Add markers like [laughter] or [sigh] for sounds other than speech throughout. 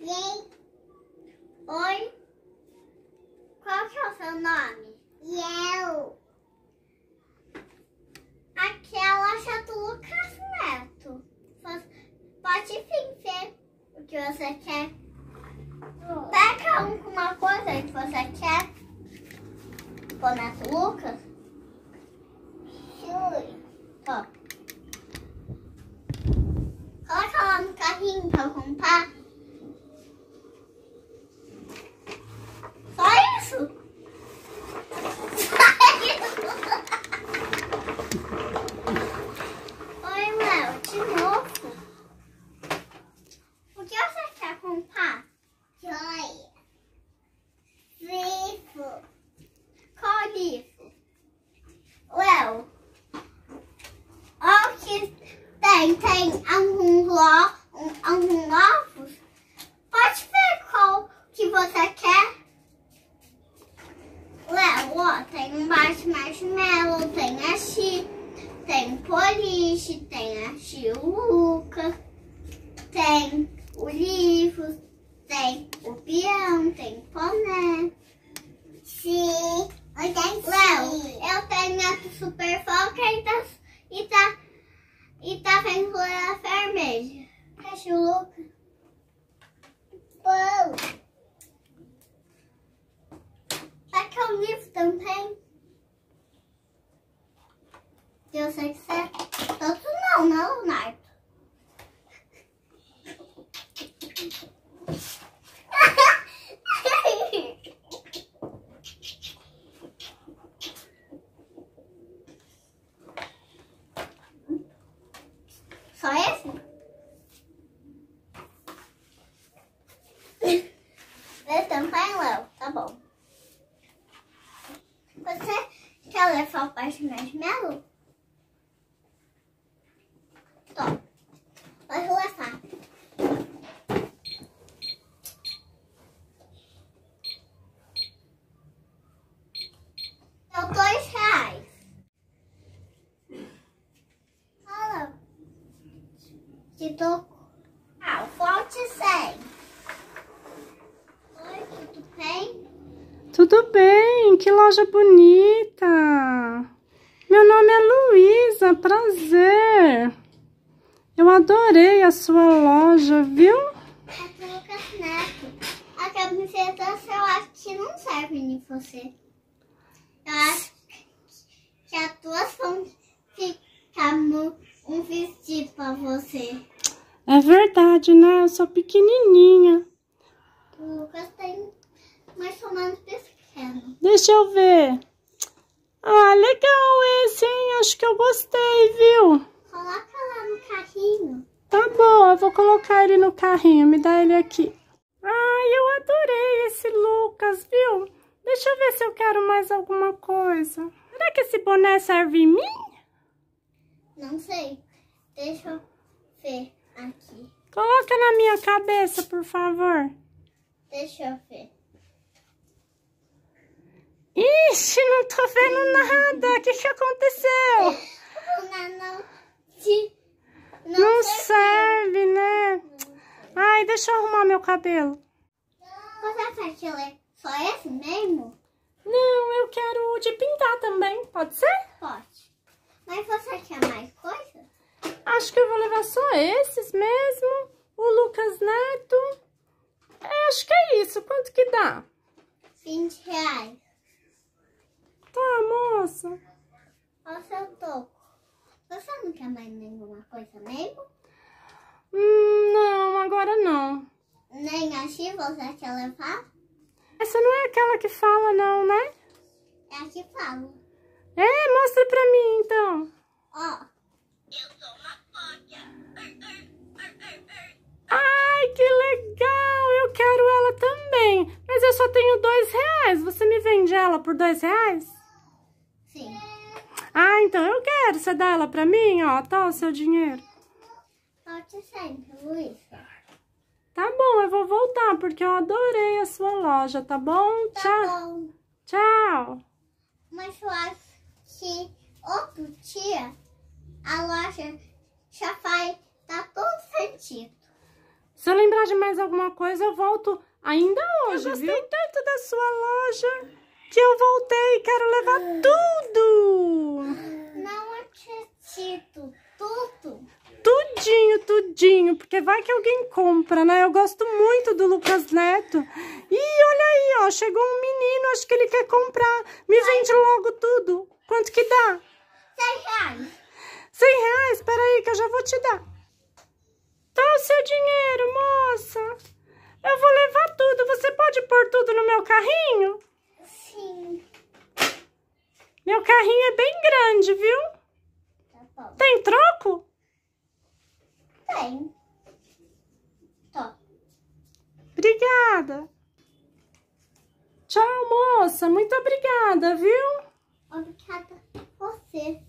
E? Oi? Qual que é o seu nome? Eu. Aqui é a loja do Lucas Neto. Pode ver o que você quer. Pega um, uma coisa que você quer. Boneco Lucas. Sim. Ó. Coloca lá no carrinho pra comprar. Só isso? [laughs] Oi, Léo, de novo. O que você quer comprar? Joia. Livro. Qual livro? Léo. Que tem. Tem alguns lo- um- alguns novos. Pode ver qual que você quer. Léo, ó, tem um baixo marshmallow, tem a Chi, tem o Police, tem a Chiluca, tem o livro, tem o peão, tem o boné. Sim, eu tenho Léo, eu tenho a do Super Foca e tá, e tá, e tá vendo folha vermelha. A Chiluca. Bom. Será que é um livro também? Se você quiser. Tanto não, né, Leonardo? Só esse? Esse também, Léo? Tá bom. Você quer baixo marshmallow? Toma. Pode levar. Deu dois reais. Fala. Te toco. Ah, forte 100. Oi, tudo bem? Tudo bem, que loja bonita. Meu nome é Luísa, prazer. Eu adorei a sua loja, viu? É pro Lucas Neto. A camiseta eu acho que não serve em você. Eu acho que as duas vão ficar um vestido pra você. É verdade, né? Eu sou pequenininha. O Lucas tem mais ou menos pequeno. Deixa eu ver. Ah, legal esse, hein? Acho que eu gostei, viu? Coloca lá no carrinho. Tá bom, eu vou colocar ele no carrinho. Me dá ele aqui. Ai, eu adorei esse Lucas, viu? Deixa eu ver se eu quero mais alguma coisa. Será que esse boné serve em mim? Não sei. Deixa eu ver aqui. Coloca na minha cabeça, por favor. Deixa eu ver. Ixi, não tô vendo nada. O que que aconteceu? Não, não. Serve, né? Ai, deixa eu arrumar meu cabelo. Você acha que é só esse mesmo? Não, eu quero o de pintar também. Pode ser? Pode. Mas você quer mais coisa? Acho que eu vou levar só esses mesmo. O Lucas Neto. É, acho que é isso. Quanto que dá? 20 reais. Moça. Olha o seu toco. Você não quer mais nenhuma coisa mesmo? Hum, não, agora não. Nem a Chi você quer levar? Essa não é aquela que fala, não, né? É a que fala. É, mostra pra mim, então. Ó, Ai, que legal! Eu quero ela também. Mas eu só tenho dois reais. Você me vende ela por dois reais? Ah, então eu quero. Você dá ela pra mim? Ó, tá o seu dinheiro. Pode sempre, Luísa. Tá bom, eu vou voltar, porque eu adorei a sua loja, tá bom? Tá Tchau. bom. Tchau. Mas eu acho que outro dia a loja já vai dar todo sentido. Se eu lembrar de mais alguma coisa, eu volto ainda hoje, eu gostei viu? tanto da sua loja que eu voltei e quero levar tudo. Acredito. Tudo. Tudinho, tudinho, porque vai que alguém compra, né? Eu gosto muito do Lucas Neto. E olha aí, ó, chegou um menino, acho que ele quer comprar. Me vende logo tudo. Quanto que dá? 100 reais. 100 reais? Espera aí que eu já vou te dar. Tá o seu dinheiro, moça. Eu vou levar tudo. Você pode pôr tudo no meu carrinho? Sim. Meu carrinho é bem grande, viu? Tem troco? Tem. Tô. Obrigada. Tchau, moça. Muito obrigada, viu? Obrigada você.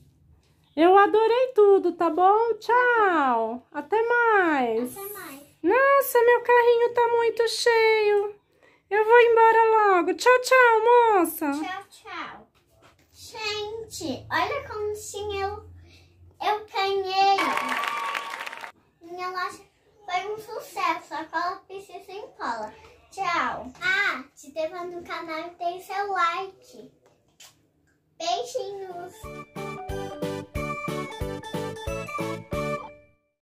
Eu adorei tudo, tá bom? Tchau. Até mais. Até mais. Nossa, meu carrinho tá muito cheio. Eu vou embora logo. Tchau, tchau, moça. Tchau, tchau. Gente, olha como sim eu, eu ganhei. Minha loja foi um sucesso. A cola precisa em cola. Tchau. Ah, se inscreva no canal e dê seu like. Beijinhos.